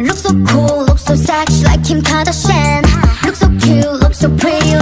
Look so cool, look so sexy like Kim Kardashian. Look so cute, look so pretty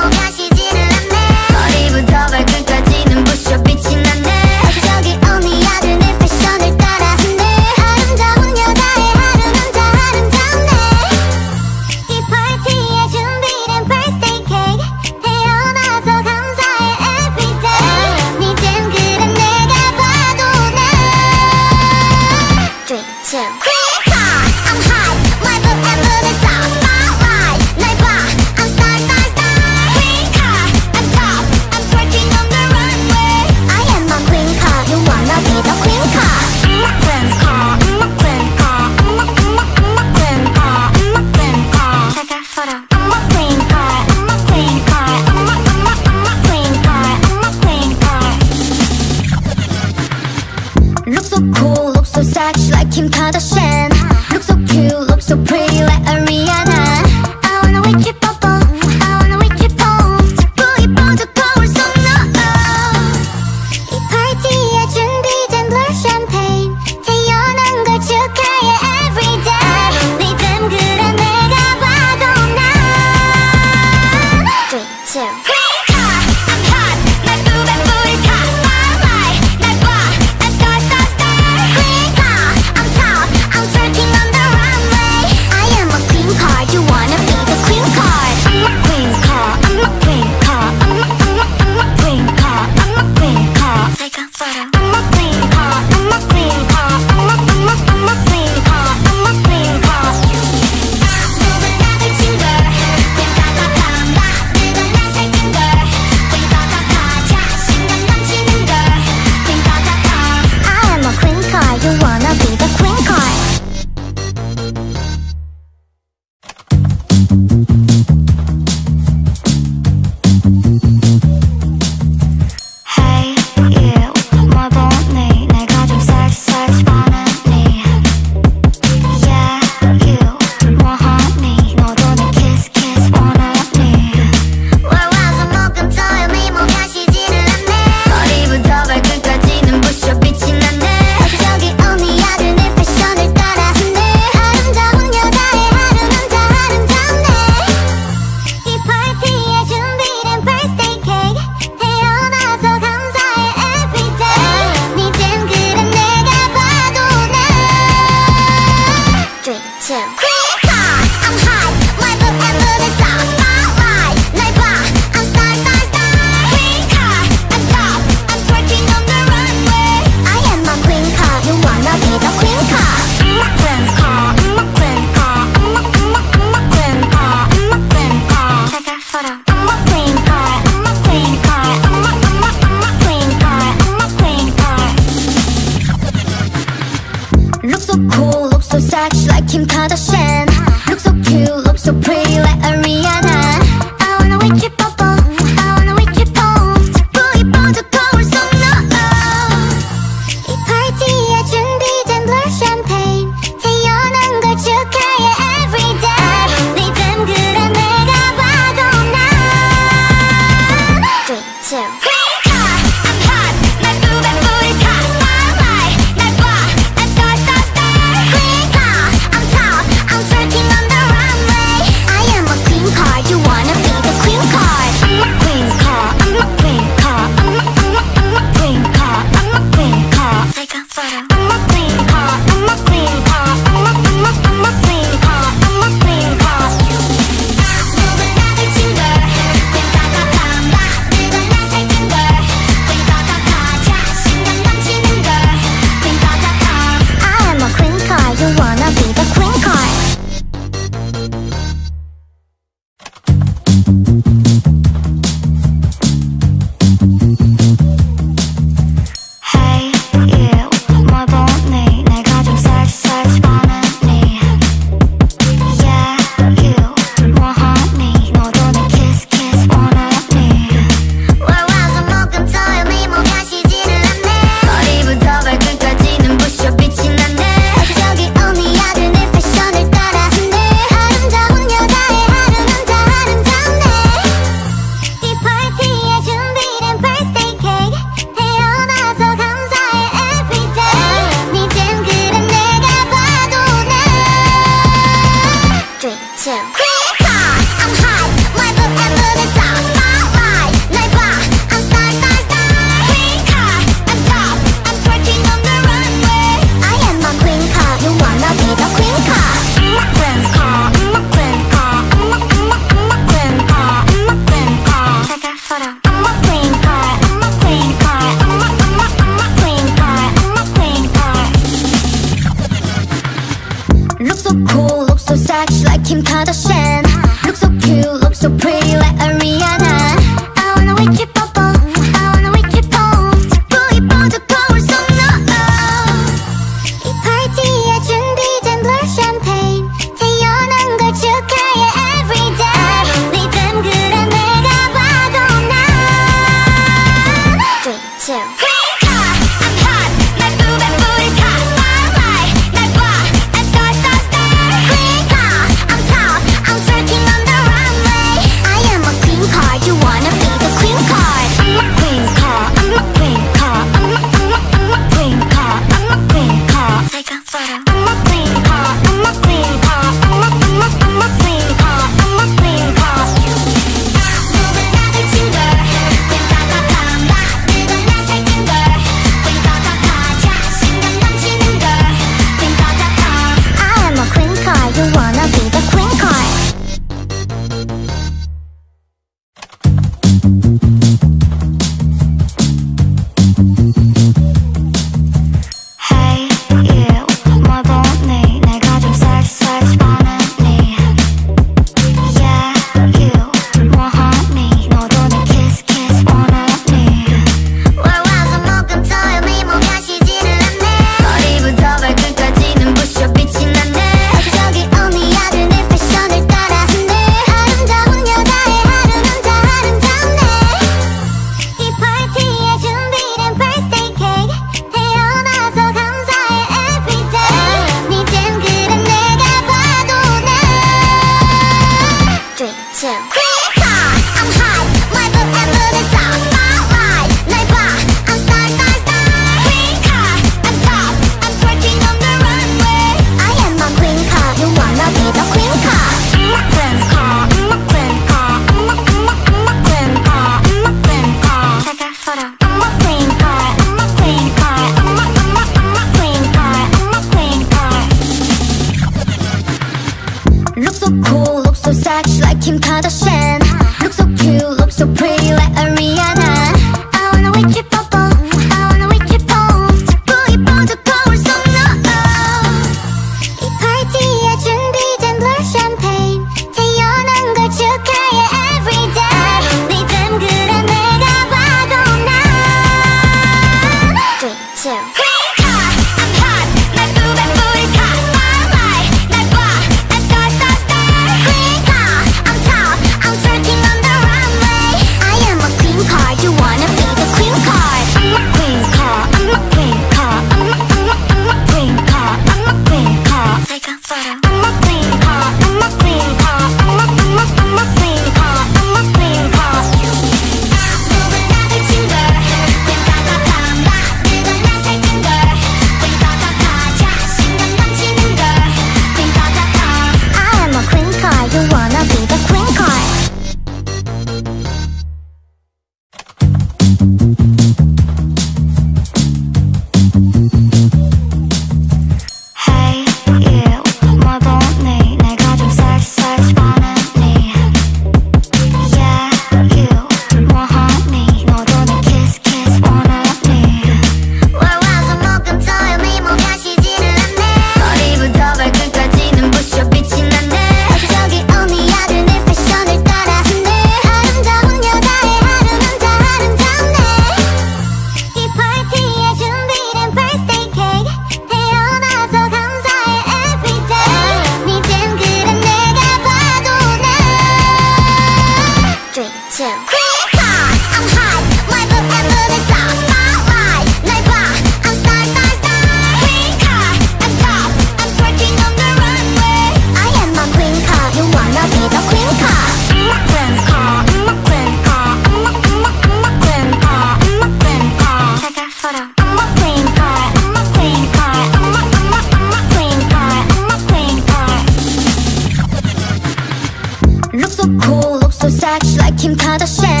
the shadow.